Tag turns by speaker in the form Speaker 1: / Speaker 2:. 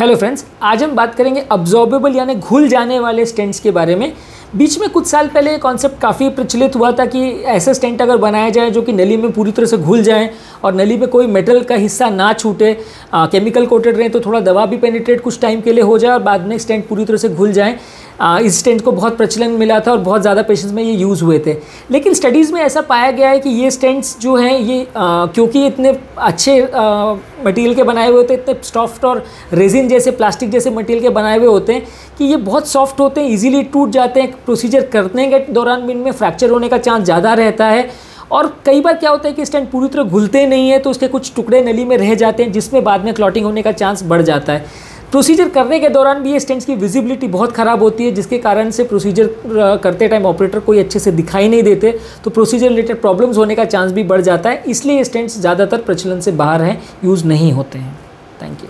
Speaker 1: Hello friends आज हम बात करेंगे अब्जॉर्बेबल यानी घुल जाने वाले स्टेंट्स के बारे में। बीच में कुछ साल पहले ये कॉन्सेप्ट काफ़ी प्रचलित हुआ था कि ऐसे स्टेंट अगर बनाया जाए जो कि नली में पूरी तरह से घुल जाएँ और नली में कोई मेटल का हिस्सा ना छूटे आ, केमिकल कोटेड रहें तो थोड़ा दवा भी पेनिट्रेट कुछ टाइम के लिए हो जाए और बाद में स्टेंट पूरी तरह से घुल जाए। इस स्टेंट को बहुत प्रचलन मिला था और बहुत ज़्यादा पेशेंट्स में ये यूज़ हुए थे। लेकिन स्टडीज़ में ऐसा पाया गया है कि ये स्टेंट्स जो हैं ये आ, क्योंकि इतने अच्छे मटेरियल के बनाए हुए होते हैं इतने सॉफ्ट और रेजिन जैसे प्लास्टिक जैसे मटेरियल के बनाए हुए होते हैं कि ये बहुत सॉफ्ट होते हैं इजीली टूट जाते हैं प्रोसीजर करने के दौरान भी इनमें फ्रैक्चर होने का चांस ज़्यादा रहता है। और कई बार क्या होता है कि स्टेंट पूरी तरह घुलते नहीं है तो उसके कुछ टुकड़े नली में रह जाते हैं, जिसमें बाद में क्लॉटिंग होने का चांस बढ़ जाता है। प्रोसीजर करने के दौरान भी ये स्टेंट्स की विजिबिलिटी बहुत ख़राब होती है, जिसके कारण से प्रोसीजर करते टाइम ऑपरेटर कोई अच्छे से दिखाई नहीं देते तो प्रोसीजर रिलेटेड प्रॉब्लम्स होने का चांस भी बढ़ जाता है। इसलिए ये स्टेंट्स ज़्यादातर प्रचलन से बाहर हैं यूज़ नहीं होते हैं। Thank you